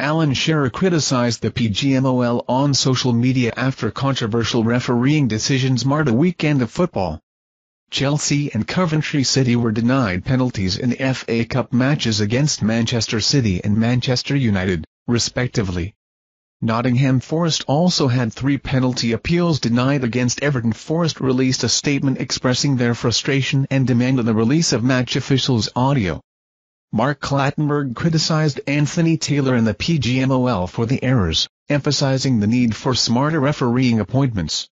Alan Shearer criticized the PGMOL on social media after controversial refereeing decisions marred a weekend of football. Chelsea and Coventry City were denied penalties in the FA Cup matches against Manchester City and Manchester United, respectively. Nottingham Forest also had three penalty appeals denied against Everton Forest released a statement expressing their frustration and demanded the release of match officials' audio. Mark Clattenburg criticized Anthony Taylor and the PGMOL for the errors, emphasizing the need for smarter refereeing appointments.